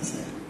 ですね。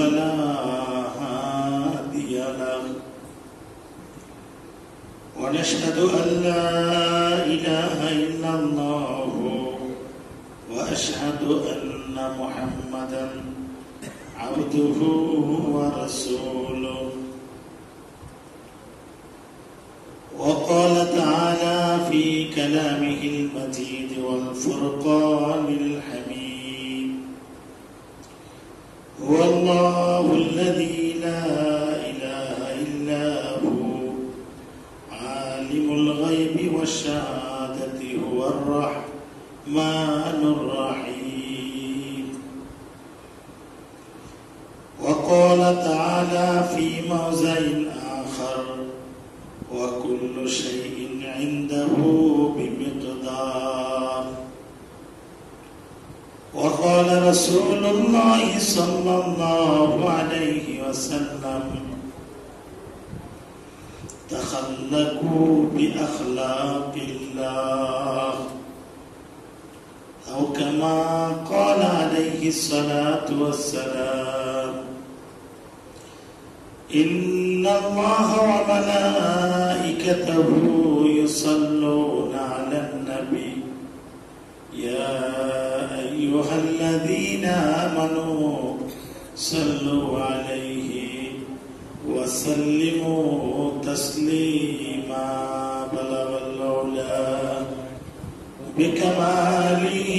فلا هادي له. ونشهد أن لا إله إلا الله وأشهد أن محمدا عبده ورسوله. وقال تعالى في كلامه المجيد والفرقان تسليما بلغ العلا بكماله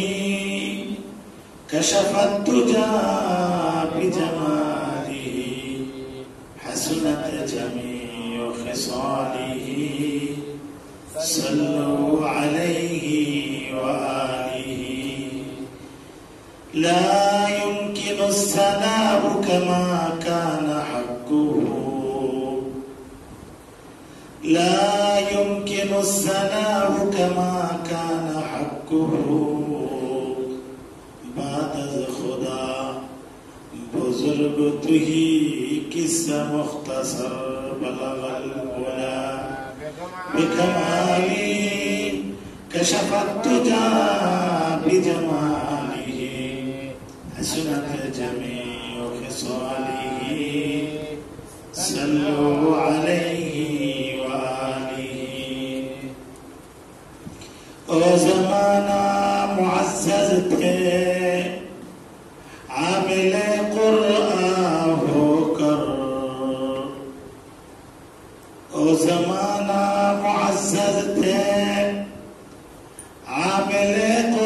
كشف الدجى بجماله حسنت جميع خصاله صلوا عليه وآله. لا يمكن السلام كما لا يمكن السلام كما كان حقه بعد خدا بزرگ تو ہی قصہ مختصر بلغ الولا بكماله كشف الدجى بجماله حسنت جميع خصاله صلوا عليه أو زمانہ معزز عامل قرآن ہو عامل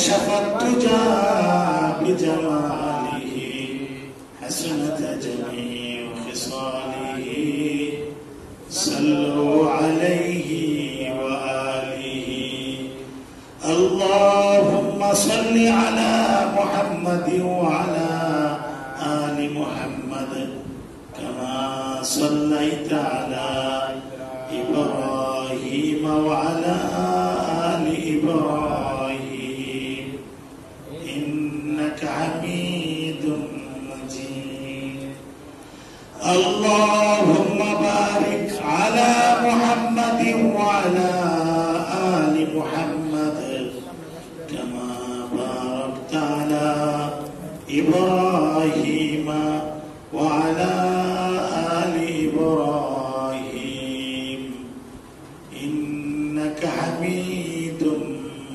كشف الدجى بجماله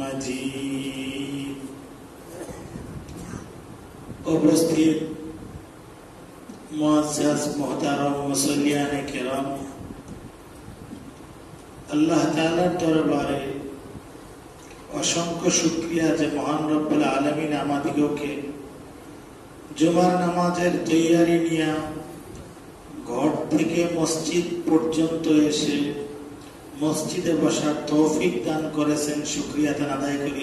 مجيد উপস্থিত মুআজ্জাজ মুহতারাম মুসল্লিয়ানে কেরাম আল্লাহ তাআলার দরবারে অসংখ্য শুক্রিয়া যে মহান রব্বুল আলমিন আমাদিগকে জুমার নামাজের তৈয়ারি নিয়ে ঘর থেকে মসজিদ পর্যন্ত এসে মসজিদে বসার তৌফিক দান করেছেন, শুক্রিয়া দান আদায় করি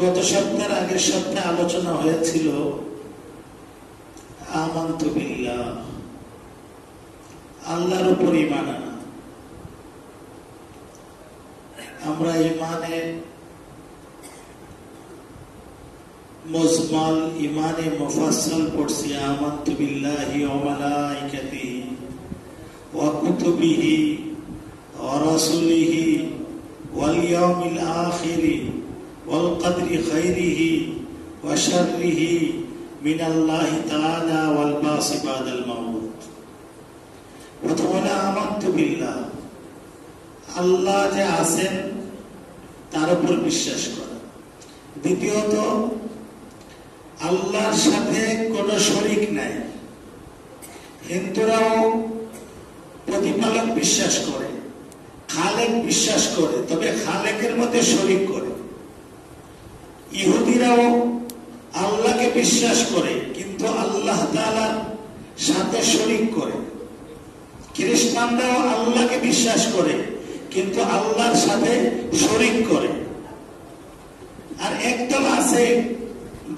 গত সপ্তাহের আগের সপ্তাহে আলোচনা হয়েছিল আল্লাহর উপর ইমান আমরা ইমানে মুজমাল ইমানে মুফাসসাল পড়ছি, আমান্তু বিল্লাহি ওয়া মালাইকাতিহি ওয়া কুতুবিহি ওয়া রাসূলিহি ওয়াল ইয়াউমিল আখিরি ওয়াল কদরি খাইরিহি ওয়া শাররিহি আল্লাহ তাআলা ওয়াল বাসি বাদাল মাউত। প্রথম হলো বিল্লাহ, আল্লাহ যে আছেন তার উপর বিশ্বাস করা। দ্বিতীয়ত আল্লাহর সাথে কোন শরিক নাই। হিন্দুরাও প্রতিপালক বিশ্বাস করে, খালেক বিশ্বাস করে, তবে খালেকের মধ্যে শরিক করে। ইহুদিরাও আল্লাহকে বিশ্বাস করে, কিন্তু আল্লাহ সাথে শরিক করে। খ্রিস্টানরাও আল্লাহকে বিশ্বাস করে, কিন্তু আল্লাহর সাথে শরিক করে। আর একদল আছে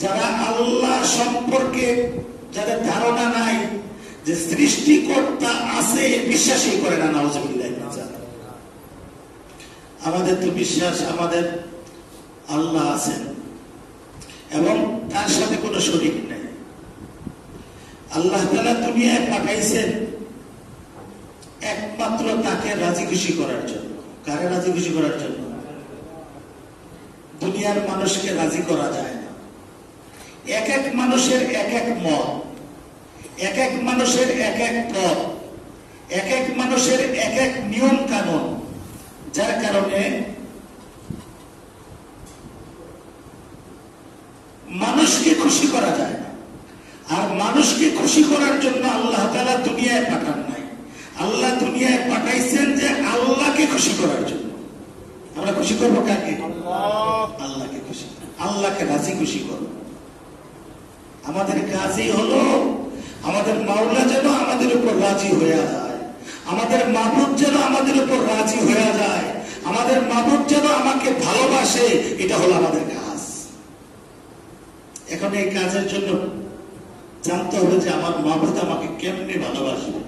যারা আল্লাহ সম্পর্কে যাদের ধারণা নাই, যে সৃষ্টিকর্তা আছে, বিশ্বাসই করে না আমাদের তো বিশ্বাস, আমাদের আল্লাহ আছেন। এবং তার সাথে কোনো শরিক নেই। আল্লাহ তালা দুনিয়ায় পাঠাইছেন একমাত্র তাকে রাজি খুশি করার জন্য। কারে রাজি খুশি করার জন্য? দুনিয়ার মানুষকে রাজি করা যায়। এক এক মানুষের এক এক মত এক এক মানুষের এক এক পথ এক এক মানুষের এক এক নিয়ম কানুন যার কারণে মানুষকে খুশি করা যায় না। আর মানুষকে খুশি করার জন্য আল্লাহ তালা দুনিয়ায় পাঠান নাই। আল্লাহ দুনিয়ায় পাঠাইছেন যে আল্লাহকে খুশি করার জন্য। আমরা খুশি করব কাকে? আল্লাহকে খুশি। আল্লাহকে রাজি খুশি করব। আমাদের কাজই হলো আমাদের মাওলা যেন আমাদের উপর রাজি হয়ে যায়। আমাদের মাহবুব যেন আমাদের উপর রাজি হয়ে যায়। আমাদের মাহবুব যেন আমাকে ভালোবাসে, এটা হলো আমাদের কাজ। এখন এই কাজের জন্য জানতে হবে যে আমার মাহবুদ আমাকে কেমনে ভালোবাসবে?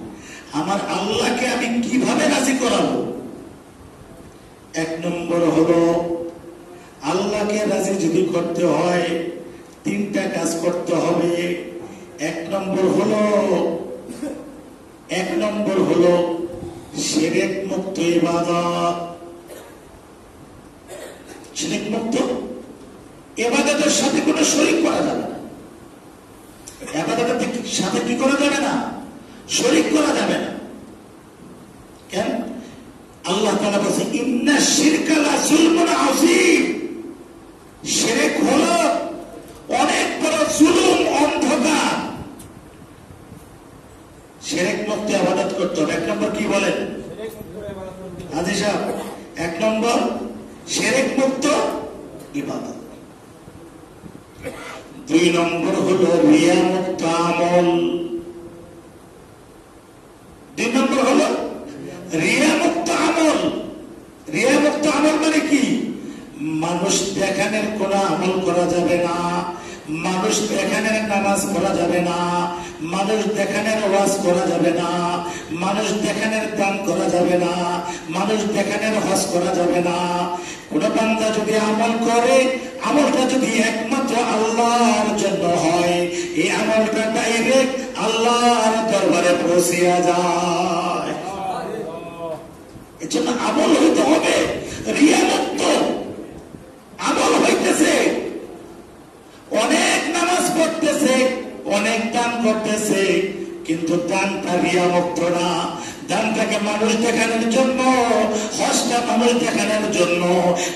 আমার আল্লাহকে আমি কীভাবে রাজি করাবো? এক নম্বর হলো, আল্লাহকে রাজি যদি করতে হয় তিনটা কাজ করতে হবে। এক নম্বর হলো, এক নম্বর হলো সেরেক মুক্ত ইবাদত। সেরেক মুক্ত? এবাদতের সাথে কোনো শরিক করা যাবে না। এবাদতের সাথে কি করা যাবে না? শরিক করা যাবে না। কেন? আল্লাহ তালা বলছে ইন্না শিরকালা জুলমুন আজিম শিরক হলো জুলুম অন্ধকার। শিরক মুক্তি আবাদত করতে হবে। এক নম্বর কি বলেন? হাজি সাহেব, এক নম্বর শিরক মুক্ত ইবাদত। দুই নম্বর হলো রিয়া মুক্ত আমল। দুই নম্বর হলো রিয়া মুক্ত আমল। রিয়া মুক্ত আমল মানে কি? মানুষ দেখানের কোন আমল করা যাবে না। মানুষ দেখানের নামাজ পড়া যাবে না। মানুষ দেখানের ওয়াজ করা যাবে না। মানুষ দেখানের দান করা যাবে না। মানুষ দেখানের হজ করা যাবে না। কোন বান্দা যদি আমল করে, আমলটা যদি একমাত্র আল্লাহর জন্য হয়, এই আমলটা ডাইরেক্ট আল্লাহর দরবারে পৌঁছিয়া যায়। এর জন্য আমল হইতে হবে। রিয়ামুক্ত কিন্তু দানটা রিয়া মুক্ত না। দানটাকে মানুষ দেখানোর জন্য, হজটা মানুষ দেখানোর জন্য,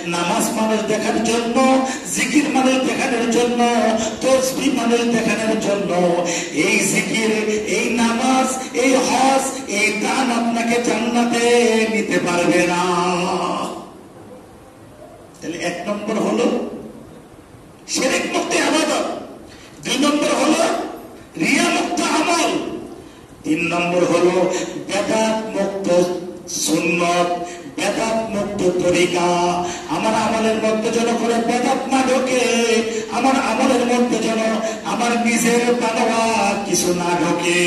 নামাজ মানুষ দেখার জন্য, জিকির মানুষ দেখানোর জন্য, তসবি মানুষ দেখানোর জন্য। এই জিকির, এই নামাজ, এই হজ, এই দান আপনাকে জান্নাতে নিতে পারবে না তাহলে এক নম্বর হলো সেরেক মুক্তি আবাদত দুই নম্বর হলো রিয়া মুক্ত আমল তিন নম্বর হলো বেদাত মুক্ত সুন্নত বেদাত মুক্ত তরিকা আমার আমলের মধ্যে যেন করে বেদাত না ঢোকে আমার আমলের মধ্যে যেন আমার নিজের বানোয়া কিছু না ঢোকে।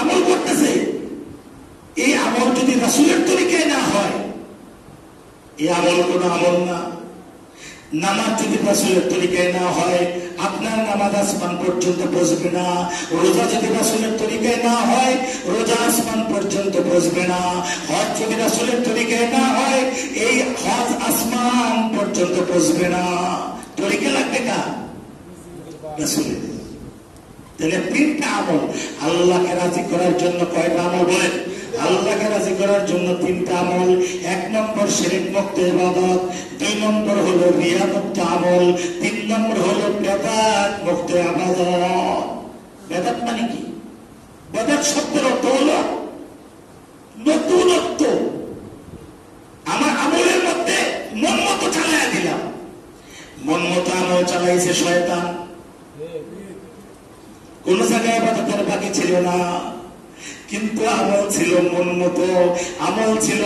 আমল করতেছে। এই আমল যদি রাসুলের তরিকায় না হয়, এই আমল কোন আমল না। নামাজ যদি রাসুলের তরিকায় না হয়, আপনার নামাজ আসমান পর্যন্ত পৌঁছবে না। রোজা যদি রাসুলের তরিকায় না হয়, রোজা আসমান পর্যন্ত পৌঁছবে না। হজ যদি রাসুলের তরিকায় না হয়, এই হজ আসমান পর্যন্ত পৌঁছবে না। তরিকা লাগবে কা রাসুলের। তাহলে তিনটা আমল। আল্লাহকে রাজি করার জন্য কয়টা আমল বলেন? আল্লাহকে রাজি করার জন্য তিনটা আমল। এক নম্বর শেরেক মুক্ত ইবাদত, দুই নম্বর হলো রিয়া মুক্ত আমল, তিন নম্বর হলো বেদাত মুক্ত আবাদত বেদাত মানে কি? বেদাত শব্দের অর্থ হলো নতুনত্ব। আমার আমলের মধ্যে মন মতো চালাইয়া দিলাম। মন মতো আমল চালাইছে শয়তান। কোন জায়গায় আবাদতের বাকি ছিল না। কিন্তু আমল ছিল মন মতো। আমল ছিল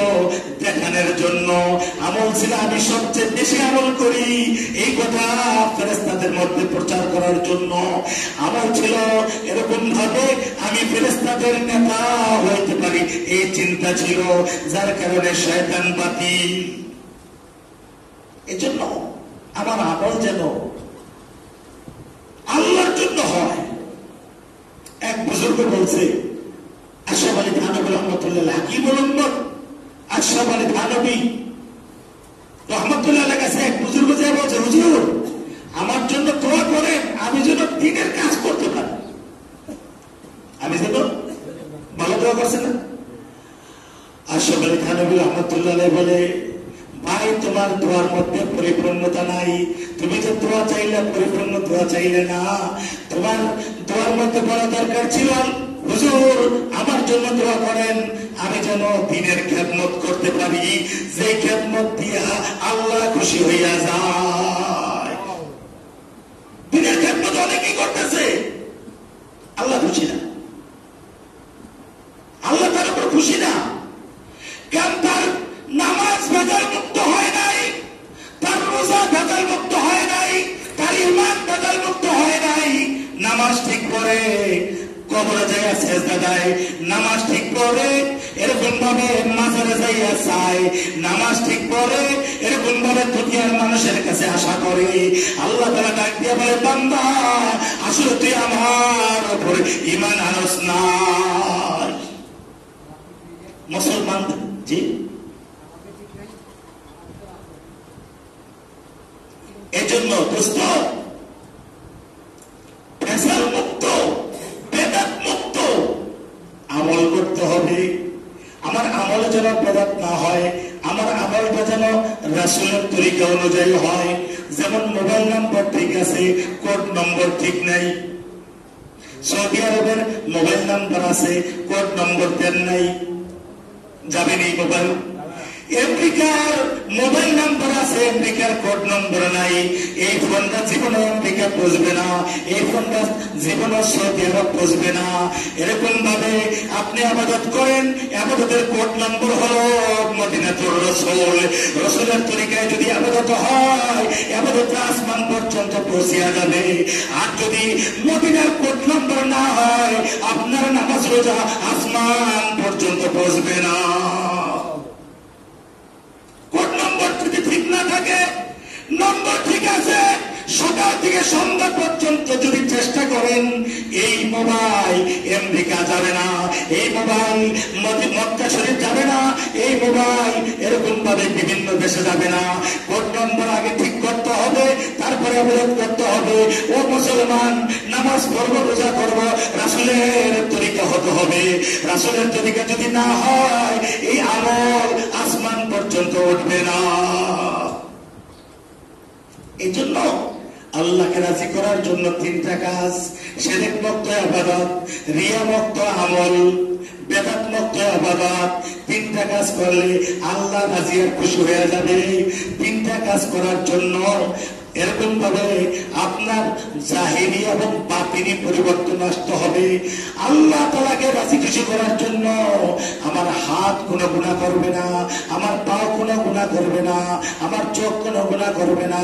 দেখানোর জন্য। আমল ছিল আমি সবচেয়ে বেশি আমল করি। এই কথা ফেরেস্তাদের মধ্যে প্রচার করার জন্য। আমল ছিল এরকম ভাবে আমি ফেরেস্তাদের নেতা হইতে পারি। এই চিন্তা ছিল, যার কারণে শয়তান বাতি এজন্য আমার আমল যেন আল্লাহর জন্য হয়। এক বুজুর্গ বলছে আশরাফ আলী থানবী রহমতুল্লাহ কি বলুন আশরাফ আলী থানবী রহমতুল্লাহ কাছে এক বুজুর্গ যে বলছে, হুজুর, আমার জন্য দোয়া করেন, আমি যেন দিনের কাজ করতে পারি। আমি যেন ভালো দোয়া করছে না। আশরাফ আলী থানবী রহমতুল্লাহ বলে ভাই তোমার দোয়ার মধ্যে পরিপূর্ণতা নাই। তুমি যে দোয়া চাইলে, পরিপূর্ণ দোয়া চাইলে না। তোমার দোয়ার মধ্যে বলা দরকার ছিল। হুজুর, আমার জন্য দোয়া করেন। আমি যেন দিনের খেদমত করতে পারি। যে খেদমত দিয়া আল্লাহ খুশি হইয়া যায়। দিনের খেদমত অনেকেই করতেছে। আল্লাহ খুশি না। ভাবে আপনি আবাদত করেন। আবাদতের কোড নম্বর হলো মদিনাতুর রসুল। রসুলের তরিকায় যদি আবাদত হয়, আবাদত আসমান পর্যন্ত পৌঁছিয়া যাবে। আর যদি মদিনার কোড নম্বর না হয়, আপনার নামাজ রোজা আসমান পর্যন্ত পৌঁছবে না। কোড নম্বর যদি ঠিক না থাকে, নম্বর ঠিক আছে সকাল থেকে সন্ধ্যা পর্যন্ত যদি চেষ্টা করেন, এই মোবাইল আমেরিকা যাবে না, এই মোবাইল মক্কা শরীফ যাবে না, এই মোবাইল এরকম ভাবে বিভিন্ন দেশে যাবে না। কোড নম্বর আগে ঠিক করতে হবে, তারপরে আবেদন করতে হবে। ও মুসলমান, নামাজ পড়ব, রোজা করব, রাসুলের তরিকা হতে হবে। রাসুলের তরিকা যদি না হয়, এই আমল আসমান পর্যন্ত উঠবে না। এই জন্য আল্লাহকে রাজি করার জন্য তিনটা কাজ। সেরেক মুক্ত আবাদত রিয়া মুক্ত আমল। বেদাত তিনটা কাজ করলে আল্লাহ খুশি হয়ে যাবে। তিনটা কাজ করার জন্য এরকম ভাবে আপনার এবং পরিবর্তন আসতে হবে। আল্লাহ তালাকে রাজি খুশি করার জন্য আমার হাত কোনো গুণা করবে না, আমার পা কোনো গুণা করবে না, আমার চোখ কোনো গুণা করবে না,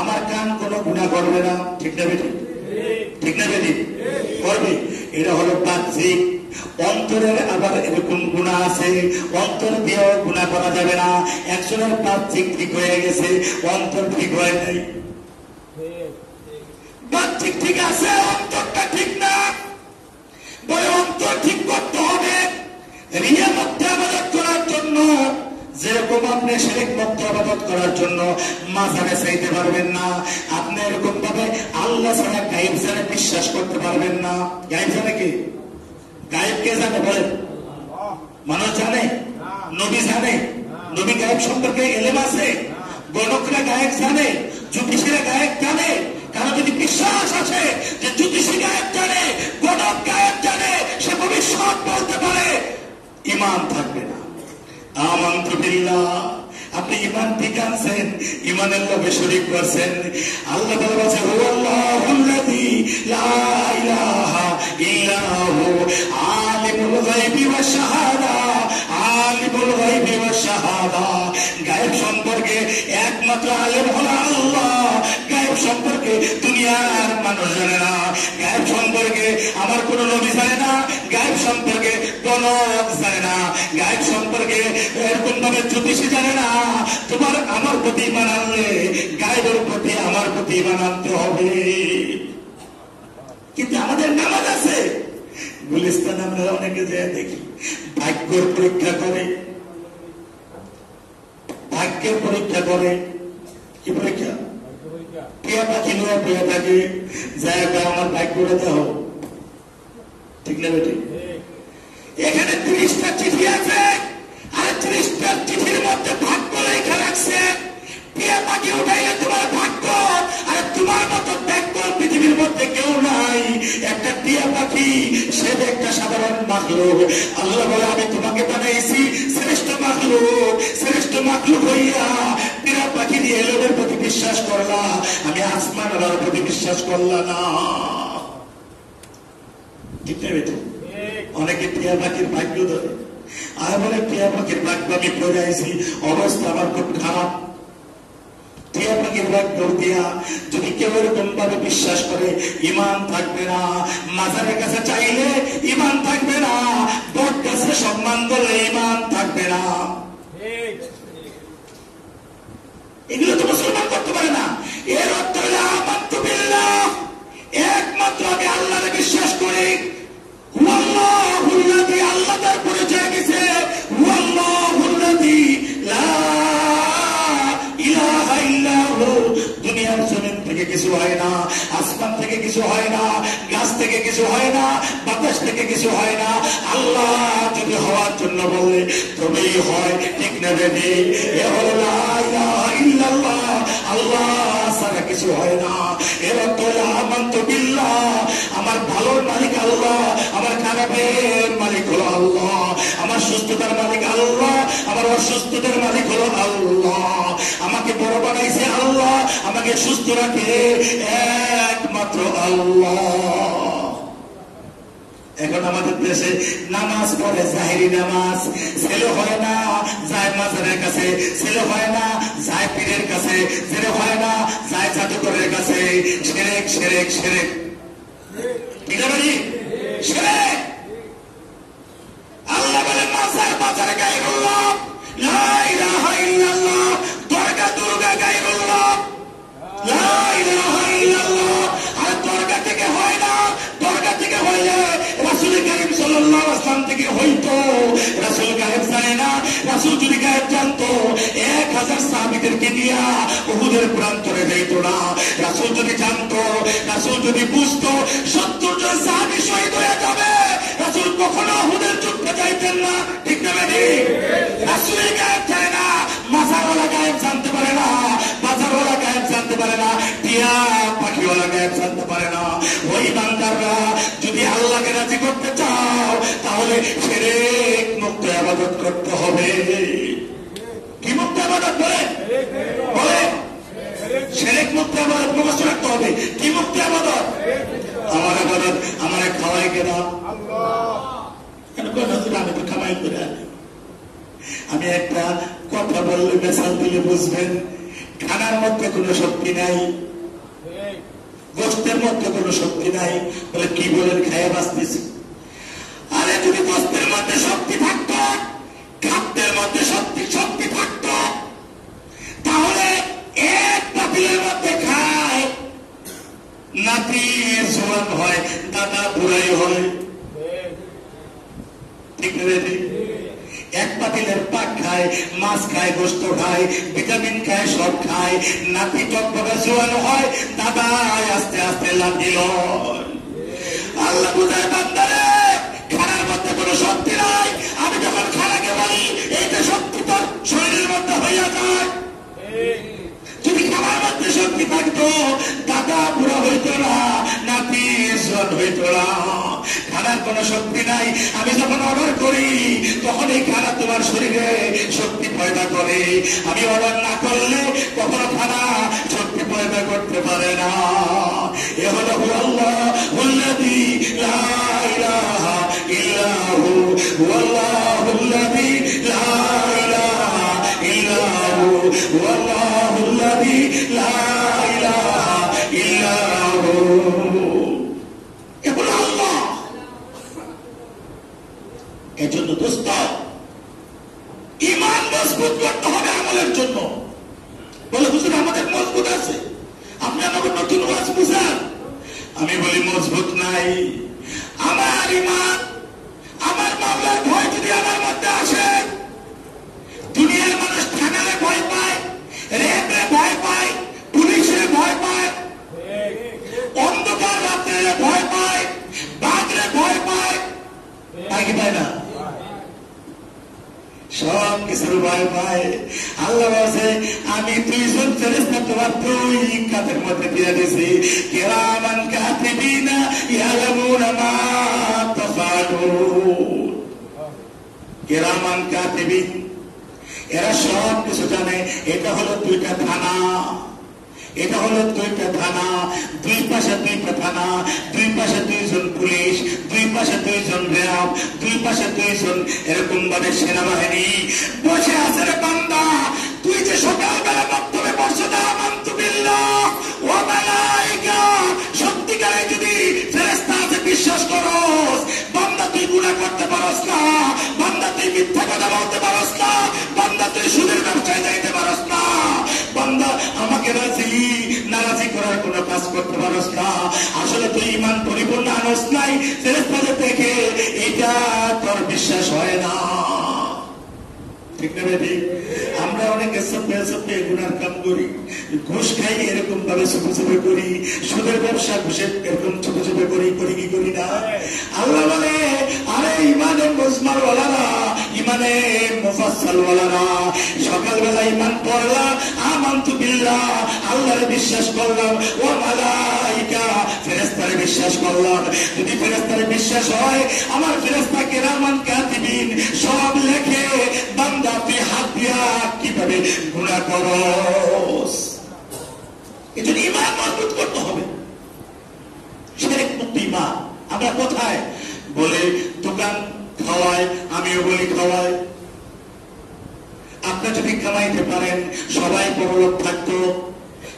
আমার কান কোনো গুণা করবে না। ঠিক না বেটি? ঠিক না বেটি? করবে? এটা হলো বাহ্যিক অন্তরের আবার এরকম গুণা আছে। অন্তর দিয়েও গুণা করা যাবে না। একজনের বাহ্যিক ঠিক হয়ে গেছে, অন্তর ঠিক হয় নাই। বাহ্যিক ঠিক আছে, অন্তরটা ঠিক না। অন্তর ঠিক করতে হবে। রিয়া মধ্যে আবাদত করার জন্য, যেরকম আপনি শেরেক মধ্যে আবাদত করার জন্য মাঝারে চাইতে পারবেন না। আপনি এরকম ভাবে আল্লাহ ছাড়া গাইব জানে বিশ্বাস করতে পারবেন না। গাইব জানে কি? গায়েব কে জানে বলেন? মানুষ জানে? নবী জানে? নবী গায়েব সম্পর্কে এলেম আছে? গণকরা গায়ক জানে? জ্যোতিষীরা গায়ক জানে? কারও যদি বিশ্বাস আছে যে জ্যোতিষী গায়ক জানে, গণক গায়ক জানে, সে ভবিষ্যৎ বলতে পারে, ইমান থাকবে না। আমন্ত্র বিল্লাহ আপনি ইমান ঠিক আনছেন ইমানের লোভে শরিক করছেন। আল্লাহ তাআলা বলেছে হু আল্লাহুল্লাযী লা ইলাহা ইল্লাহু আলিমুল গায়বি সম্পর্কে একমাত্র আলেম হলো আল্লাহ। গায়ব সম্পর্কে মানুষ জানে না। গায়েব সম্পর্কে আমার কোন নবী জানে না। গায়েব সম্পর্কে গণক জানে না। গায়েব সম্পর্কে এরকম ভাবে জ্যোতিষী জানে না। তোমার আমার প্রতি ইমান আনলে গায়েবের প্রতি আমার প্রতি ইমান আনতে হবে। কিন্তু আমাদের নামাজ আছে। গুলিস্তান আমরা অনেকে যায় দেখি, ভাগ্যর পরীক্ষা করে। ভাগ্যের পরীক্ষা করে। কি পরীক্ষা? টিয়া পাখি নয় পেয়া থাকে। জায়গা আমার ভাগ্যটা দাও। ঠিক না বেটি? এখানে ত্রিশটা চিঠি আছে, আর ত্রিশটা চিঠির মধ্যে ভাগ্য লেখা রাখছে। পেয়া পাখি উঠাইলে তোমার ভাগ্য, আর তোমার মতো পৃথিবীর মধ্যে কেউ নাই। একটা টিয়া পাখি, সে একটা সাধারণ মাখলুক। আল্লাহ বলে, আমি তোমাকে বানাইছি শ্রেষ্ঠ মাখলুক। শ্রেষ্ঠ মাখলুক হইয়া টিয়া পাখি দিয়ে এলোদের প্রতি বিশ্বাস করলা। আমি আসমান আল্লাহর প্রতি বিশ্বাস করলাম না। ঠিক না বেটা অনেকে টিয়া পাখির ভাগ্য ধরে। আর বলে, টিয়া পাখির ভাগ্য আমি পড়ে আইছি অবস্থা আমার খুব খারাপ। যদি কেউ এরকম ভাবে বিশ্বাস করে, ইমান থাকবে না। মাজারের কাছে চাইলে ইমান থাকবে না। বট কাছে সম্মান করলে ইমান থাকবে না। এগুলো তো মুসলমান করতে পারে না। এর অর্থ হলো বিল্লাহ। একমাত্র আমি আল্লাহরে বিশ্বাস করি। আল্লাহ তার পরিচয় গেছে লা ইল্লাহু দুনিয়ার জমিন থেকে কিছু হয় না, আসমান থেকে কিছু হয় না, গাছ থেকে কিছু হয় না, বাতাস থেকে কিছু হয় না। আল্লাহ যদি হওয়ার জন্য বললে তবেই হয়, ঠিক না বেবি এ হলো লা ইলাহা ইল্লাল্লাহ। আল্লাহ কিছু হয় না। হলো আমার ভালোর মালিক আল্লাহ, আমার খারাপের মালিক হলো আল্লাহ। সুস্থতার মালিক আল্লাহ, আমার অসুস্থতার মালিক হলো আল্লাহ। আমাকে বড় বানাইছে আল্লাহ, আমাকে সুস্থ রাখে একমাত্র আল্লাহ। এখন আমাদের দেশে নামাজ পড়ে, জাহেরি নামাজ। ছেলে হয় না, যায় মাজারের কাছে। ছেলে হয় না, যায় পীরের কাছে। ছেলে হয় না, যায় জাদুকরের কাছে। সেরেক সেরেক সেরেক। ঠিক আছে? সেরেক আল্লাহ বলে মাজার হয় না যদি জানতো যদি জানতো, রাসুল যদি বুঝতো, সত্তর জন সাহাবি শহীদ হয়ে যাবে। রাসুল কখনো হুদের যুদ্ধে যাইতেন না, ঠিক না বেদি রাসুলের গায়েব যায় না, মাজারওয়ালা গায়েব জানতে পারে না বাজারওয়ালা গায়েব জানতে পারে না, টিয়া পাখিওয়ালা গায়েব জানতে পারে না। ওই বান্দাররা যদি আল্লাহকে রাজি করতে চাও, তাহলে ফেরেক মুক্ত আবাদত করতে হবে। কি মুক্ত আবাদত বলে? বলে সেরেক মুক্ত আবাদত মুখস্থ রাখতে হবে। কি মুক্ত আবাদত? আমার আবাদত আমার খাওয়াই কেনা কেন আমি তো খামাই করে আমি একটা কথা বললে মেশাল দিলে বুঝবেন, খানার মধ্যে কোনো শক্তি নাই, গোষ্ঠের মধ্যে কোনো শক্তি নাই। বলে, কি বলেন, খাইয়া বাঁচতেছি। আরে যদি গোষ্ঠের মধ্যে শক্তি থাকতো, খাদ্যের মধ্যে শক্তি শক্তি থাকতো তাহলে এক পাতিলের মধ্যে খায় নাতি জোয়ান হয় দাদা হয় ঠিক এক পাতিলের পাক খায় মাছ খায় গোস্ত খায় ভিটামিন খায় সব খায় নাতি টকটকে জোয়ান হয় দাদা আস্তে আস্তে লাঠিল আল্লাহ বুঝায় বান্দারে খানার মধ্যে কোনো শক্তি নাই। আমি যখন খানাকে বলি এইটা শক্তি তোর শরীরের মধ্যে হইয়া যায়। যদি খাবার মধ্যে শক্তি থাকতো দাদা বুড়া হইতো না। নাতি জোয়ান হইতো না খানার কোনো শক্তি নাই। আমি যখন অর্ডার করি তখন এই খানা তোমার শরীরে শক্তি পয়দা করে। আমি অর্ডার না করলে কখনো খানা শক্তি পয়দা করতে পারে না। এ হলো হুল্লাদি লা ইলাহা ইল্লাহু ইল্লাহু ওয়াল্লাহুল্লাদি লা ইলাহা ইল্লাহু এ হলো আল্লাহ এজন্য দোস্ত। ইমান মজবুত করতে হবে আমলের জন্য। বলে, হুজুর, আমাদের মজবুত আছে। আপনি আমাকে নতুন ওয়াজ বুঝান। আমি বলি, মজবুত নাই। আমার ইমান আমার মামলার ভয় যদি আমার মধ্যে আসে, দুনিয়ার মানুষ থানারে ভয় পায় রেপে ভয় পায়, পুলিশে ভয় পায়, অন্ধকার রাত্রে ভয় পায় বাঘরে ভয় পায় পায় কি পায় না। সব কিছুর ভয় পায় আল্লাহ বলছে, আমি দুইজন ফেরেস্তা তোমার দুই কাতের মধ্যে দিয়ে দিছি। কেরামান কাতিবিনা ইয়ালামুনা মা তাফালুন। কেরামান কাতিবিন এরা সব কিছু জানে, এটা হলো দুইটা থানা। এটা হলো দুইটা থানা দুই পাশে দুইটা থানা দুই পাশে দুইজন পুলিশ, দুই পাশে দুইজন র্যাব, দুই পাশে দুইজন এরকম ভাবে সেনাবাহিনী। বসে আছে রে বান্দা, তুই যে সকালবেলা বক্তব্যে বসে তুই করতে মিথ্যা কথা বলতে পারস না। তুই সুদের ব্যবসায় যাইতে পারস না। বান্দা, আমাকে রাজি নারাজি করার কোন কাজ করতে পারস না। আসলে তুই ইমান পরিপূর্ণ আনস নাই ফেরেস্তাদের থেকে এটা তোর বিশ্বাস হয় না। ঠিক না বেদি আমরা অনেকে না? আল্লাহ সকালবেলা ইমান পড়লা বিশ্বাস করলাম ও মালাইকা ফেরেস্তারে বিশ্বাস করলাম। যদি ফেরেস্তারে বিশ্বাস হয়, আমার ফেরেস্তা কেরামান, কাতিবিন, সব লেখে, বান্দা হাত দিয়া কীভাবে গুণা করস এই জন্য মজবুত করতে হবে। সেরেক মুক্ত ইমান আমরা কোথায়? বলে দোকান খাওয়ায়, আমিও বলি খাওয়ায়। আপনার যদি কামাইতে পারেন, সবাই বড়লোক থাকতো।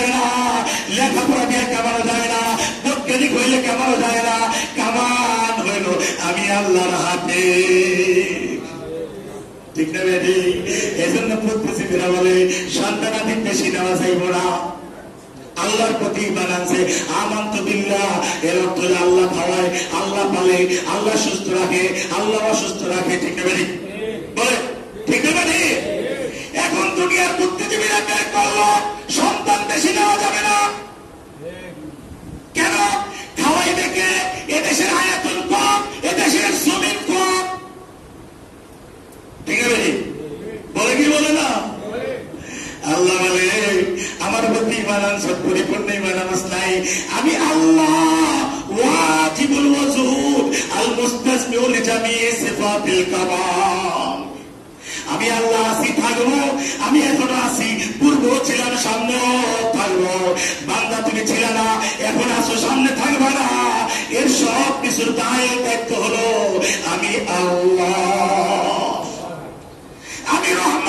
যায় না লেখাপড়া দিয়ে কামানো যায় না বৈজ্ঞানিক হইলে কামানো যায় না কামান হইল আমি আল্লাহর হাতে। ঠিক না বেদি এই আল্লাহর প্রতি ইমান আনছে। আমান্ত বিল্লাহ। এর অর্থ আল্লাহ খাওয়ায়, আল্লাহ পালে, আল্লাহ সুস্থ রাখে, আল্লাহ অসুস্থ রাখে। ঠিক না বেদি ঠিক? না বেদি এখন দুনিয়ার বুদ্ধিজীবীরা বের বেশি নেওয়া যাবে না। কেন? খাওয়াই দেখে এদেশের আয়াতন কম এদেশের জমিন কম। ঠিক আছে? বলে কি বলে না? আল্লাহ বলে, আমার প্রতি ইমান আনসার পরিপূর্ণ ইমান আনস নাই। আমি আল্লাহ ওয়াজিবুল ওয়াজুদ আল মুস্তাসমিউল জামি সিফাতিল কামাল। আমি আল্লাহ আছি, থাকব। আমি এখনও আছি। পূর্ব ছিলাম, সামনে থাকব। বান্দা, তুমি ছিল না, এখন আসো সামনে থাকবে না। এর সব কিছুর দায় দায়িত্ব হলো আমি আল্লাহ। আমি রহমান।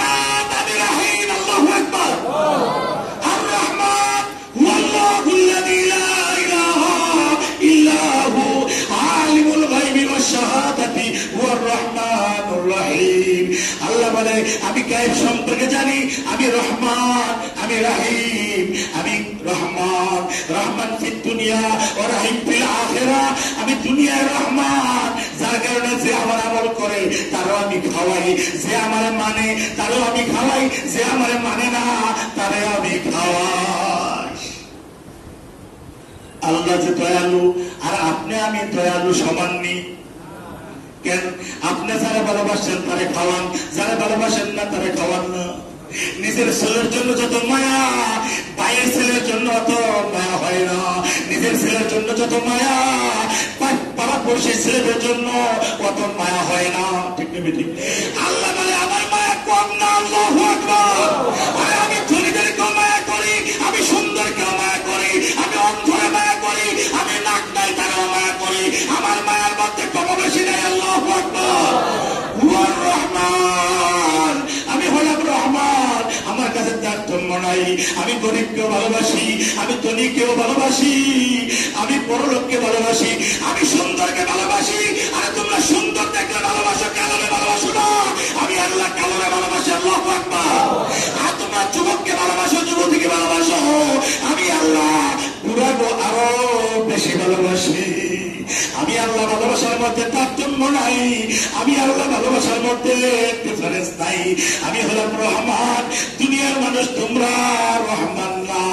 জানি, আমি রহমান, আমি রাহিম, আমি রহমান রহমান ফিদ দুনিয়া ও রাহিম ফিল আখিরা, আমি দুনিয়ার রহমান, যার কারণে যে আমার আমল করে, তারও আমি খাওয়াই। যে আমার মানে তারও আমি খাওয়াই। যে আমার মানে না তারও আমি খাওয়াই। আল্লাহ যে দয়ালু, আর আপনি আমি দয়ালু সমান নেই কেন? আপনি যারা ভালোবাসেন তারে খাওয়ান, যারা ভালোবাসেন না তারে খাওয়ান না। নিজের ছেলের জন্য যত মায়া ভাইয়ের ছেলের জন্য অত মায়া হয় না। নিজের ছেলের জন্য যত মায়া আমি ধনীদেরকেও মায়া করি, আমি অন্ধরে মায়া করি, আমি নাক নাই মায়া করি। আমার মায়ার মধ্যে কম বেশি নাই, আল্লাহ হুয়ার রহমান আমি হলাম রহমান আমার কাছে তারতম্য নাই। আমি গরিবকেও ভালোবাসি, আমি ধনীকেও ভালোবাসি, আমি বড়লোককে ভালোবাসি, আমি সুন্দরকে ভালোবাসি। আরে তোমরা সুন্দর দেখলে ভালোবাসো, কালোরে ভালোবাসো না। আমি আল্লাহ কালোরে ভালোবাসি, আল্লাহ আর তোমরা যুবককে ভালোবাসো, যুবতীকে ভালোবাসো। আমি আল্লাহ বুড়াবো আরও বেশি ভালোবাসি। আমি আল্লাহ ভালোবাসার মধ্যে তারতম্য নাই। আমি আল্লাহ ভালোবাসার মধ্যে ডিফারেন্স নাই। আমি হলাম রহমান, দুনিয়ার মানুষ তোমরা রহমান না।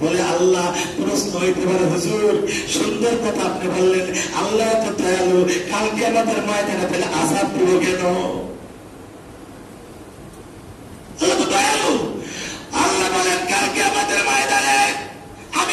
বলে আল্লাহ, প্রশ্ন হইতে পারে, হুজুর, সুন্দর কথা আপনি বললেন। আল্লাহ তো দয়ালু কালকে আমাদের ময়দানে তাহলে আজাব দিব কেন? আল্লাহ বলেন কালকে আমাদের ময়দানে আমি হলাম ইনসাফগার আল্লাহু আকবার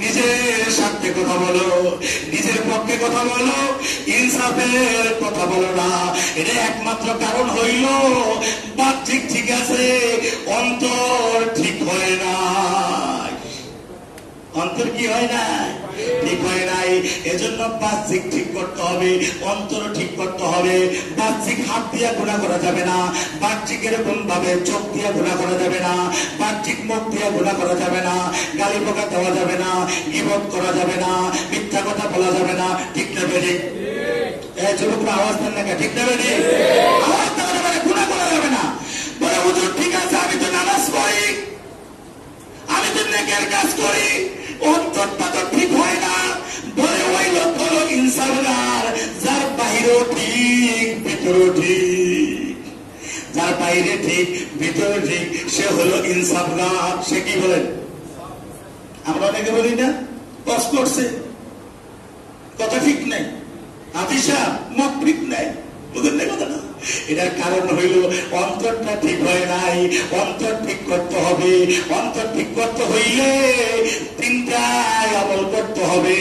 নিজের স্বার্থে কথা বলো, নিজের পক্ষে কথা বলো, ইনসাফের কথা বলো না। এটা একমাত্র কারণ হইল, বাহ্যিক ঠিক আছে, অন্তর ঠিক হয় না অন্তর কি হয় না? ঠিক হয় নাই। এজন্য বাহ্যিক ঠিক করতে হবে, অন্তর ঠিক করতে হবে। বাহ্যিক হাত দিয়ে গুণা করা যাবে না। বাহ্যিক এরকম ভাবে চোখ দিয়ে গুণা করা যাবে না। বাহ্যিক মুখ দিয়ে গুণা করা যাবে না। গালি পোকা দেওয়া যাবে না। গিবত করা যাবে না। মিথ্যা কথা বলা যাবে না। ঠিক না বেড়ে এই যুবকরা আওয়াজ দেন না ঠিক না বেড়ে আওয়াজ নেকের কাজ করি অন্তরটা তো ঠিক হয় না, বলে ওই লোক হলো ইনসানগার যার বাইরেও ঠিক ভিতরেও ঠিক। যার বাইরে ঠিক ভিতরে ঠিক, সে হলো ইনসাফগার সে কি বলেন? আমরা অনেকে বলি না কস করছে। কথা ঠিক নাই। আদিশা মত ঠিক নাই। বুঝলেন না। কথাটা এটার কারণ হইল, অন্তরটা ঠিক হয় নাই, অন্তর ঠিক করতে হবে, অন্তর ঠিক করতে হইলে তিনটায় আমল করতে হবে।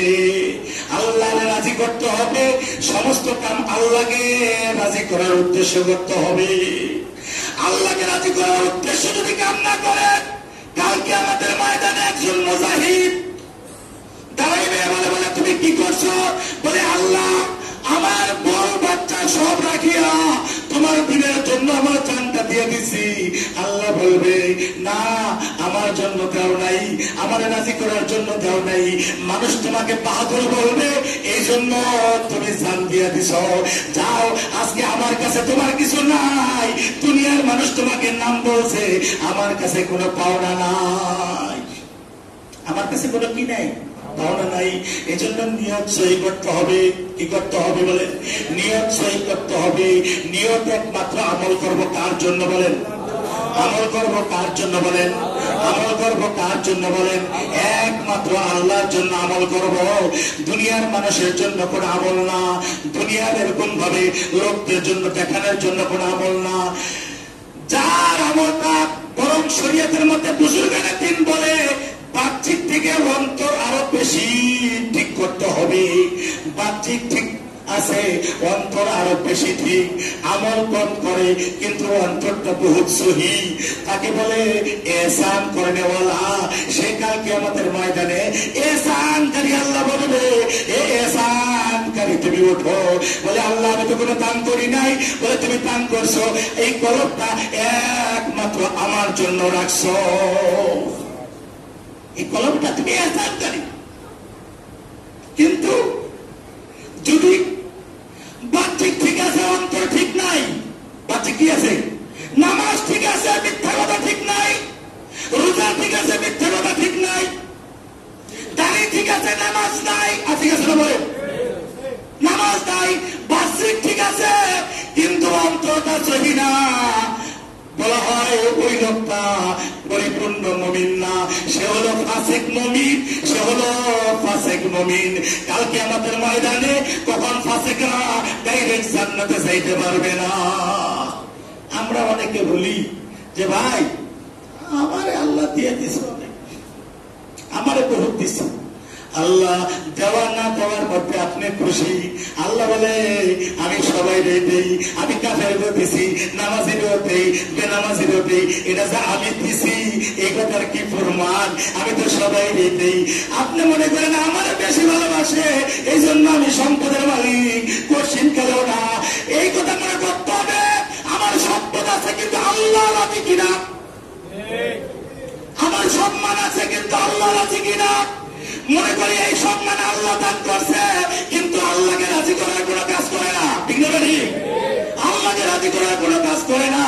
আল্লাহ রাজি করতে হবে, সমস্ত কাম আল্লাহকে রাজি করার উদ্দেশ্য করতে হবে। আল্লাহকে রাজি করার উদ্দেশ্য যদি কাম না করেন, কালকে আমাদের ময়দানে একজন মুজাহিদ দাঁড়াইবে, বলে বলে, তুমি কি করছ? তোমার দিনের জন্য আমার চানটা দিয়ে দিছি। আল্লাহ বলবে, না, আমার জন্য দেও নাই, আমার রাজি করার জন্য দেও নাই। মানুষ তোমাকে বাহাদুর বলবে এই জন্য তুমি জান দিয়ে দিছ। যাও, আজকে আমার কাছে তোমার কিছু নাই। দুনিয়ার মানুষ তোমাকে নাম বলছে, আমার কাছে কোনো পাওনা নাই। আমার কাছে কোনো কি নাই? পাওনা নাই। এই জন্য নিয়ত সই করতে হবে। কি করতে হবে বলেন নিয়ত সই করতে হবে। নিয়ত একমাত্র আমল করব কার জন্য বলেন? আমল করব কার জন্য বলেন? আমল করব কার জন্য বলেন? একমাত্র আল্লাহর জন্য আমল করব। দুনিয়ার মানুষের জন্য কোন আমল না। দুনিয়ার এরকম ভাবে লোকদের জন্য, দেখানোর জন্য কোন আমল না। যার আমলটা বরং শরীয়তের মধ্যে বুজুর্গানে দিন বলে বাহ্যিক থেকে অন্তর আরও বেশি ঠিক করতে হবে। বাহ্যিক ঠিক আছে, অন্তর আরও বেশি ঠিক। আমল কম করে, কিন্তু অন্তরটা বহুত সহি। তাকে বলে এসান করে নেওয়ালা। সে কালকে আমাদের ময়দানে এসানকারী আল্লাহ বলবে, এ এসানকারী তুমি ওঠো। বলে, আল্লাহ, আমি তো কোনো দান করি নাই। বলে, তুমি দান করছ। এই কলমটা একমাত্র আমার জন্য রাখছো। এই কলমটা তুমি এসানকারী কিন্তু যদি বাহ্যিক ঠিক আছে, অন্তর ঠিক নাই, বাহ্যিক কি আছে? নামাজ ঠিক আছে, মিথ্যা কথা ঠিক নাই, রোজা ঠিক আছে, মিথ্যা কথা ঠিক নাই, দাড়ি ঠিক আছে, নামাজ নাই। আর ঠিক আছে বলে? নামাজ নাই, বাহ্যিক ঠিক আছে, কিন্তু অন্তরটা সহি না। বলা হয় পরিপূর্ণ মমিন না। সে হলো ফাসেক মমিন, সে হলো ফাসেক মমিন। কালকে আমাদের ময়দানে কখন ফাসেকরা ডাইরেক্ট জান্নাতে যাইতে পারবে না? আমরা অনেকে বলি যে, ভাই, আমারে আল্লাহ দিয়ে দিছে অনেক। আমারে বহুত দিছে। আল্লাহ দেওয়া না দেওয়ার মধ্যে আপনি খুশি। আল্লাহ বলে আমি সবাই দেই আমি কাফের দিছি নামাজির দেই বেনামাজির দেই। এটা যে আমি দিছি এই কথার কি প্রমাণ? আমি তো সবাই দেই। আপনি মনে করেন আমার বেশি ভালোবাসে এই জন্য আমি সম্পদের মালিক কোশ্চিন কালেও না। এই কথা মনে করতে হবে আমার সম্পদ আছে কিন্তু আল্লাহ রাজি কিনা? আমার সম্মান আছে কিন্তু আল্লাহ রাজি কিনা? মনে করি এই সম্মান আল্লাহ দান করছে, কিন্তু আল্লাহকে রাজি করার কোনো কাজ করে না। ঠিক না আল্লাহকে রাজি করার কোনো কাজ করে না।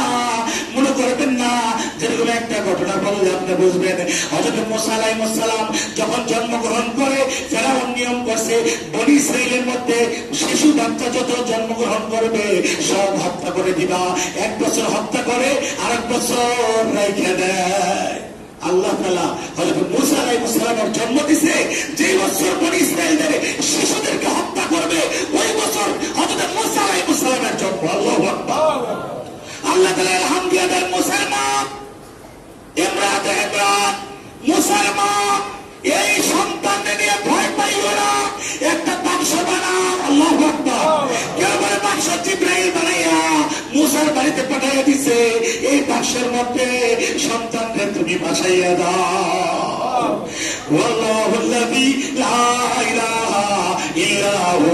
মনে করবেন না, যেরকম একটা ঘটনা বললে আপনি বুঝবেন। হজরত মোসালাই মোসালাম যখন জন্মগ্রহণ করে, ফেরাউন নিয়ম করছে, বনি ইসরায়েলের মধ্যে শিশু বাচ্চা যত জন্মগ্রহণ করবে, সব হত্যা করে দিবা। এক বছর হত্যা করে আর এক বছর রেখে দেয়। আল্লাহ তালা হজরত মুসা আলাই মুসলামের জন্ম দিছে যে বছর ইসরায়েলদের শিশুদেরকে হত্যা করবে, ওই বছর হজরত মুসা আলাই মুসলামের জন্ম। আল্লাহ আল্লাহ তালা আলহামদুলিল্লাহ মুসলমান, ইমরান ইমরান এই সন্তান নিয়ে ভয় পাইও না। একটা বাক্স বানাও, আল্লাহ আকবার। কেউ বলে বাক্স জিব্রাইল বানাইয়া বাদশার বাড়িতে পাঠাইয়া দিছে। এই বাক্সের মধ্যে সন্তানকে তুমি বাসাইয়া দাও। ওয়াল্লাহুল্লাযী লা ইলাহা ইল্লাহু।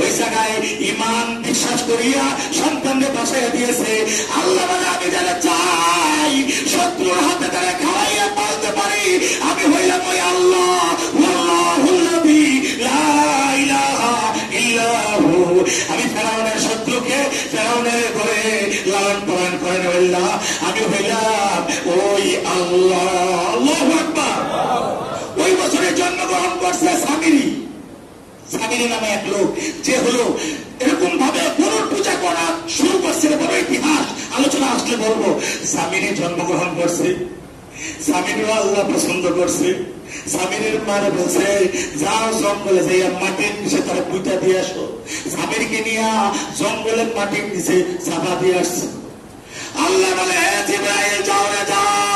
ওই জায়গায় ঈমান বিশ্বাস করিয়া সন্তানকে বাসাইয়া দিয়েছে। আল্লাহ বলে, আমি যারা চাই শত্রুর হাতে তারা খাওয়াইয়া পালতে পারি, আমি হইলাম ওই আল্লাহ। সামিরি নামে এক লোক, যে হলো এরকম ভাবে পূজা করা শুরু করছে বড় ইতিহাস। আলোচনা আসলে বলব সামিরি জন্মগ্রহণ করছে স্বামীরও আল্লাহ পছন্দ করছে। স্বামীর মারে বলছে, যাও জঙ্গলে যাইয়া মাটির নিচে তারা পুঁতা দিয়ে আসো। স্বামীর মাটিকে নিয়ে জঙ্গলের মাটির নিচে চাপা দিয়ে আসছে। আল্লাহ বলে, "হে যাও রে, যাও!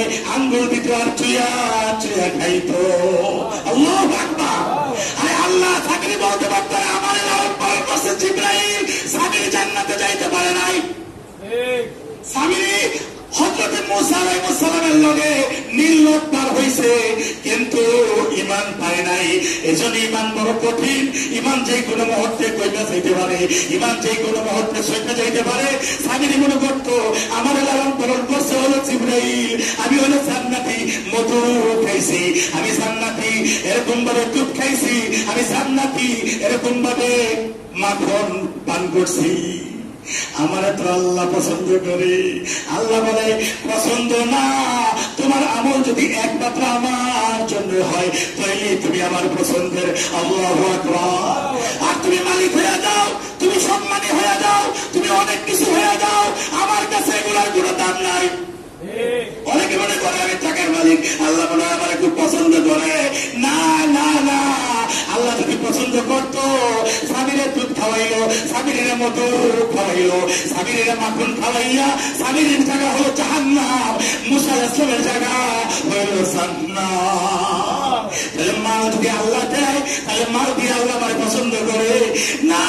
আঙ্গুল দিতে আর চুয়া চুয়া খাইতো। আল্লাহ আরে আল্লাহ থাকলে বলতে পারতো মুসা আলাইহিস সালামের লগে নদ পার কিন্তু ইমান পায় নাই। এজন্য ইমান বড় কঠিন। ইমান যে কোনো মুহূর্তে কইটা যাইতে পারে। ইমান যে কোনো মুহূর্তে সইতে যাইতে পারে। স্বামীর মনে করত, আমার লালন পালন করছে হলো জিব্রাইল, আমি হলো জান্নাতি মধু খাইছি, আমি জান্নাতি এরকম ভাবে দুধ খাইছি, আমি জান্নাতি এরকম ভাবে মাখন পান করছি। আমার তো আল্লাহ পছন্দ করে। আল্লাহ বলে, পছন্দ না, তোমার আমল যদি একমাত্র আমার জন্য হয় তাহলে তুমি আমার পছন্দের আল্লাহ আর তুমি মালিক হয়ে যাও, তুমি সম্মানী হয়ে যাও, তুমি অনেক কিছু হয়ে যাও, আমার কাছে এগুলার কোনো দাম নাই। অনেকে মনে করে আমি টাকার মালিক আল্লাহ মনে হয় আমার খুব পছন্দ করে না না না আল্লাহ যদি পছন্দ করত স্বামীরে দুধ খাওয়াইলো স্বামীর মতো খাওয়াইলো স্বামীর মাখন খাওয়াইয়া স্বামীর জায়গা হলো জাহান্নাম মুসা ইসলামের জায়গা হইল জান্নাত তাহলে মা যদি আল্লাহ দেয় তাহলে মা দিয়ে আল্লাহ আমার পছন্দ করে না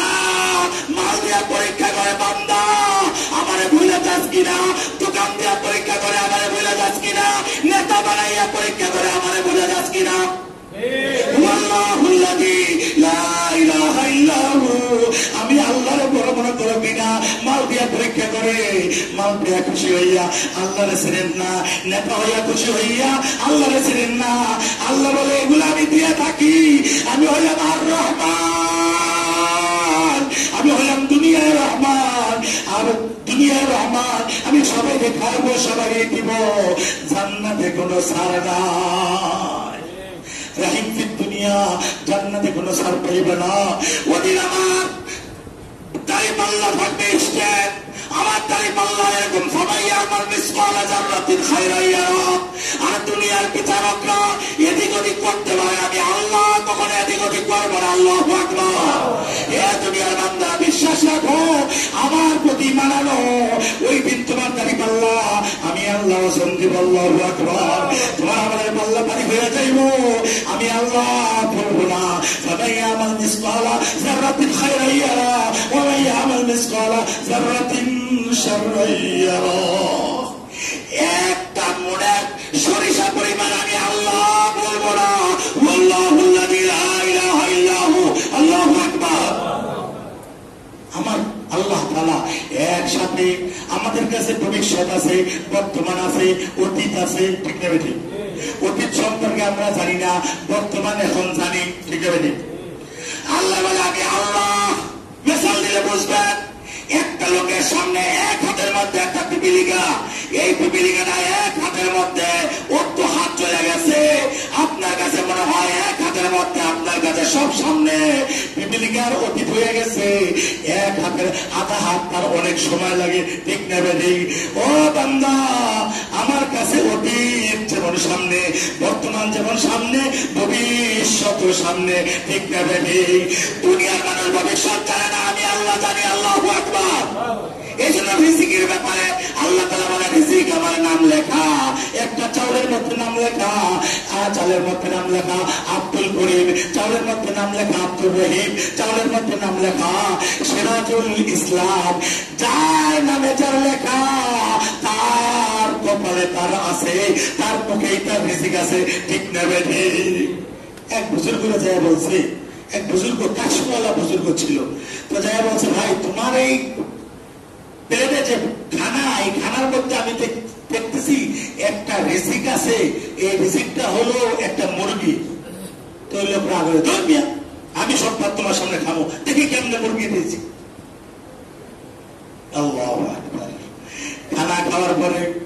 মাল দিয়া পরীক্ষা করে বানাইয়া পরীক্ষা করে যাস কিনা? আমি আল্লাহর বড় মনে করবি না মাল দিয়া পরীক্ষা করে, মাল দিয়া খুশি হইয়া আল্লাহরে ছিলেন না, নেতা হইয়া খুশি হইয়া আল্লাহরে ছিলেন না। আল্লাহ বলে, এগুলো আমি দিয়ে থাকি। আমি হইলাম আর রহমান। আমি হইলাম দুনিয়ার রহমান আর দুনিয়ার রহমান, আমি সবাইকে খাওয়াবো সবাইকে দিব। জান্নাতে কোনো সার নাই। দুনিয়া, জান্নাতে সার পাইবে না। ওদিন আমার তাই থাকবে আমার তাই এরকম সবাই আমার খায়রাইয়া আর দুনিয়ার বিচারকরা এদিক ওদিক করতে পারে, আমি আল্লাহ কখনো এদিক ওদিক করব না, আল্লাহ এ দুনিয়ার বান্দা বিশ্বাস রাখো, আমার প্রতি মানানো ওই বিদ্যমান দাবি পাল্লা। আমি আল্লাহ সন্ধি পাল্লাহ আকবার। তোমার আমার পাল্লা পানি হয়ে যাইব। আমি আল্লাহ বলব না। সবাই আমার মিসকালা খাই রাইয়ারা ওই আমার মিসকালা জারাতিন শাররাইয়ারা। ভবিষ্যৎ আছে, বর্তমান আছে, অতীত আছে, ঠিক না বেঠিক অতীত সম্পর্কে আমরা জানি না, বর্তমান এখন জানি, ঠিক না বেঠিক আল্লাহ বলে, আমি আল্লাহ। মেশাল দিলে বুঝবেন, একটা লোকের সামনে এক হাতের মধ্যে একটা পিপিলিকা। এই পিপিলিকাটা এক হাতের মধ্যে ওর তো হাত চলে গেছে। আপনার কাছে মনে হয় এক আপনার কাছে সব সামনে পিপিলিকার অতীত হয়ে গেছে। এক হাতের আধা হাত তার অনেক সময় লাগে, ঠিক নেবে ও বান্দা, আমার কাছে অতীত যেমন সামনে, বর্তমান যেমন সামনে, ভবিষ্যৎ সামনে, ঠিক নেবে নেই দুনিয়ার মানুষ ভবিষ্যৎ জানে না, আমি আল্লাহ জানি, আল্লাহ আকবার। এই জন্য ব্যাপারে আল্লাহ তালা বলে, রিজিক আমার নাম লেখা, একটা চাউলের মধ্যে নাম লেখা, আর চালের মধ্যে নাম লেখা, আব্দুল করিম চাউলের মধ্যে নাম লেখা আব্দুল রহিম চাউলের মধ্যে নাম লেখা, সিরাজুল ইসলাম, যার নামে যার লেখা, তার কপালে তার আছে, তার মুখেই তার রিজিক আছে, ঠিক নেবে ঠিক? এক বুজুর্গ যায় বলছে, এক বুজুর্গ কাশওয়ালা বুজুর্গ ছিল। তো যায় বলছে, ভাই, তোমার এই প্লেটে যে খানা খানার মধ্যে আমি দেখতেছি, একটা রেসিক আছে। এই রেসিকটা হলো একটা মুরগি। তো লোক রাগ হয়ে "ধুর আমি সব তোমার সামনে খাব। দেখি কেমনে মুরগি দিয়েছি। খানা খাওয়ার পরে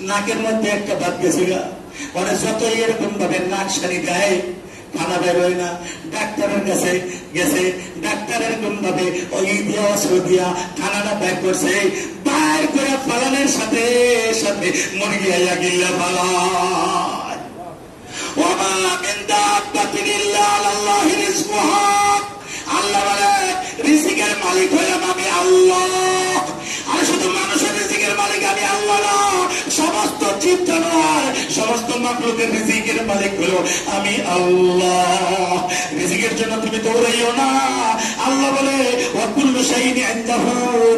নাকের মধ্যে একটা ভাত গেছে গা মানে যতই এরকম ভাবে নাক সারি গায়ে খানা বেরোয় না। ডাক্তারের কাছে গেছে। ডাক্তার এরকম ভাবে ওই দিয়া অস্ত্র দিয়া খানাটা বের করছে। বাইর করে ফালানের সাথে সাথে মুরগি আইয়া গিল্লা রিজকুহা আল্লাহ বলে মালিক হইলাম আমি আল্লাহ। আর শুধু মানুষের সমস্ত জীব জানোয়ার, সমস্ত মাকলুকের রিজিকের মালিক হলো আমি আল্লাহ। রিজিকের জন্য তুমি দৌড়াইও না। আল্লাহ বলে, ওয়াকুল্লু শাইইন ইনদাহু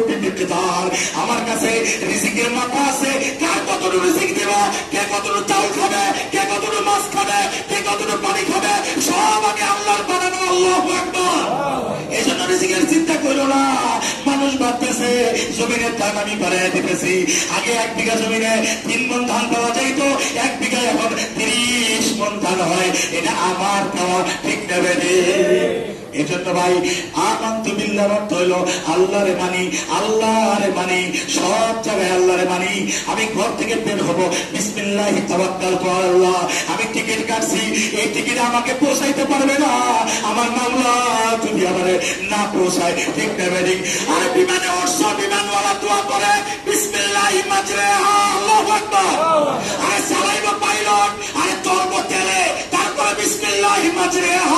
বিমিকদার। আমার কাছে রিজিকের মাপা আছে। কার কতটুকু রিজিক দেব? কে কতটুকু চাল খাবে? কে কতটুকু মাছ খাবে? কে কতটুকু পানি খাবে? সব আমি আল্লাহর বানানো আল্লাহু আকবার। মানুষ ভাবতেছে, জমিনের ধান আমি বাড়াই দিতেছি। আগে এক বিঘা জমিনে তিন মন ধান পাওয়া যাইতো, এক বিঘা এখন তিরিশ মন ধান হয়। এটা আমার পাওয়া ঠিক নেবে এই জন্য ভাই আমন্ত বিল্লার অর্থ হইল আল্লাহরে মানি আল্লাহরে মানি, সব জায়গায় আল্লাহরে মানি। আমি ঘর থেকে বের হব। বিসমিল্লাহ তাওয়াক্কাল কর আল্লাহ। আমি টিকিট কাটছি। এই টিকিট আমাকে পৌঁছাইতে পারবে না। আমার মামলা যদি আমারে না পৌঁছায়, ঠিক নেবে ঠিক। আরে বিমানে উঠছো, বিমানওয়ালা দোয়া করে, বিসমিল্লাহ মাজরে, আল্লাহু আকবার। আরে চালাইব পাইলট, আরে চলবো তারপরে বিসমিল্লাহ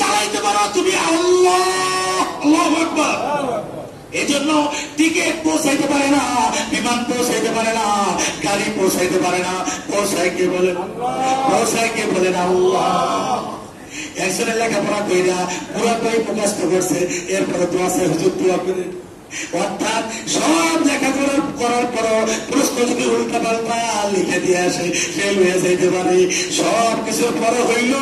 চালাইতে পারো তুমি আল্লাহ। আল্লাহু আকবার। এই জন্য টিকিট পৌঁছাইতে পারে না, বিমান পৌঁছাইতে পারে না, গাড়ি পৌঁছাইতে পারে না। পৌঁছায় কে বলেন পৌঁছায় কে বলেন আল্লাহ। একজনের লেখাপড়া কইরা পুরা বই প্রকাশ করছে, এরপরে আছে হুজুর, দোয়া করে অর্থাৎ সব লেখাপড়া করার পর প্রশ্ন যদি উল্টা পাল্টা লিখে দিয়ে আসে ফেল হয়ে যাইতে পারে। সব কিছুর পরে হইল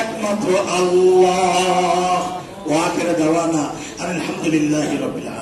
একমাত্র আল্লাহ। ওয়াকের দেওয়ানা আলহামদুলিল্লাহ রবিল